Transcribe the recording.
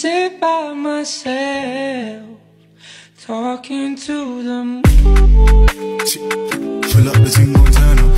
Sit by myself, talking to the moon. Pull up the single turn up.